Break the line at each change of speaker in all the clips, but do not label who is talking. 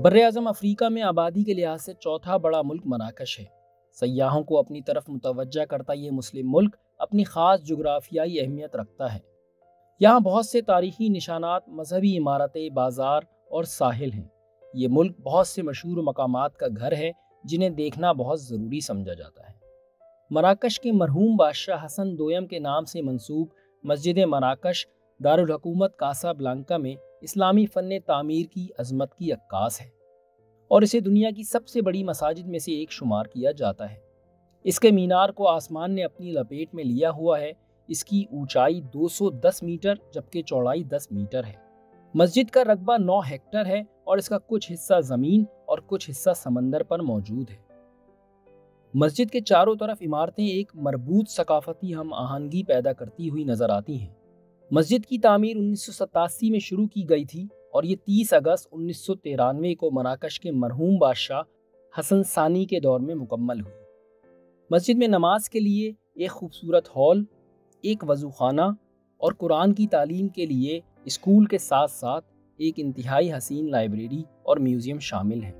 बर अजम अफ्रीका में आबादी के लिहाज से चौथा बड़ा मुल्क मराकश है। सयाहों को अपनी तरफ़ मुतवजा करता यह मुस्लिम मुल्क अपनी ख़ास जोग्राफियाई अहमियत रखता है। यहाँ बहुत से तारीखी निशानात, मजहबी इमारतें, बाज़ार और साहिल हैं। ये मुल्क बहुत से मशहूर मकाम का घर है, जिन्हें देखना बहुत ज़रूरी समझा जाता है। मराकश के मरहूम बादशाह हसन दोयम के नाम से मंसूब मस्जिद मराकश दारकूमत कासा ब्लांका में इस्लामी फ़न तामीर की अजमत की अक्कास है। और इसे दुनिया की सबसे बड़ी मसाजिद में से एक शुमार किया जाता है। इसके मीनार को आसमान ने अपनी लपेट में लिया हुआ है। इसकी ऊंचाई 210 मीटर, जबकि चौड़ाई 10 मीटर है। मस्जिद का रकबा 9 हेक्टर है और इसका कुछ हिस्सा ज़मीन और कुछ हिस्सा समंदर पर मौजूद है। मस्जिद के चारों तरफ़ इमारतें एक मरबूत सकाफती हम आहंगी पैदा करती हुई नज़र आती हैं। मस्जिद की तामीर उन्नीस सौ सतासी में शुरू की गई थी और ये 30 अगस्त उन्नीस सौ तिरानवे को मराकश के मरहूम बादशाह हसन सानी के दौर में मुकम्मल हुई। मस्जिद में नमाज़ के लिए एक खूबसूरत हॉल, एक वज़ू खाना और कुरान की तालीम के लिए स्कूल के साथ साथ एक इंतहाई हसीन लाइब्रेरी और म्यूज़ियम शामिल हैं।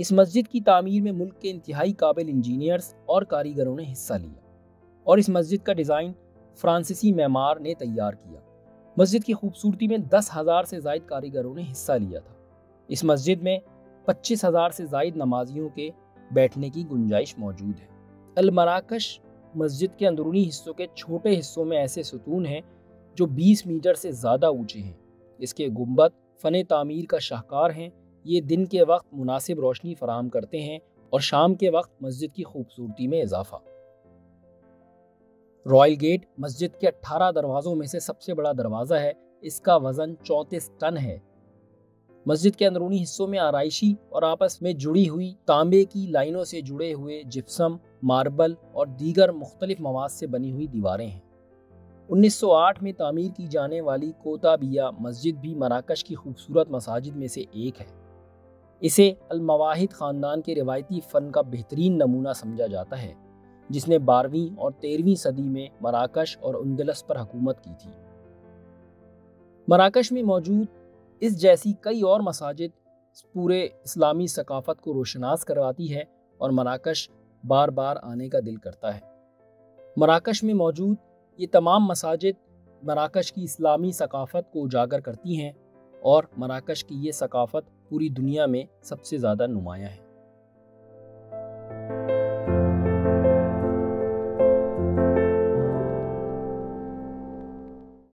इस मस्जिद की तामीर में मुल्क के इंतहाई काबिल इंजीनियर्स और कारीगरों ने हिस्सा लिया और इस मस्जिद का डिज़ाइन फ्रांसीसी मेमार ने तैयार किया। मस्जिद की खूबसूरती में दस हज़ार से जायद कारीगरों ने हिस्सा लिया था। इस मस्जिद में पच्चीस हज़ार से जायद नमाजियों के बैठने की गुंजाइश मौजूद है। अलमराकश मस्जिद के अंदरूनी हिस्सों के छोटे हिस्सों में ऐसे सुतून हैं जो 20 मीटर से ज़्यादा ऊँचे हैं। इसके गुंबद फ़न तामीर का शाहकार हैं। ये दिन के वक्त मुनासिब रोशनी फराम करते हैं और शाम के वक्त मस्जिद की खूबसूरती में इजाफा। रॉयल गेट मस्जिद के 18 दरवाज़ों में से सबसे बड़ा दरवाज़ा है। इसका वज़न चौंतीस टन है। मस्जिद के अंदरूनी हिस्सों में आरइशी और आपस में जुड़ी हुई तांबे की लाइनों से जुड़े हुए जिप्सम, मार्बल और दीगर मुख्तलिफ़ मवाद से बनी हुई दीवारें हैं। 1908 में तामीर की जाने वाली कोताबिया मस्जिद भी मराकश की खूबसूरत मसाजिद में से एक है। इसे अलमवाहिद ख़ानदान के रिवायती फ़न का बेहतरीन नमूना समझा जाता है। जिसने बारहवीं और तेरहवीं सदी में मराकश और उंदलस पर हुकूमत की थी। मराकश में मौजूद इस जैसी कई और मसाजिद पूरे इस्लामी सकाफत को रोशनास करवाती है और मराकश बार बार आने का दिल करता है। मराकश में मौजूद ये तमाम मसाजिद मराकश की इस्लामी सकाफत को उजागर करती हैं और मराकश की ये सकाफत पूरी दुनिया में सबसे ज़्यादा नुमाया है।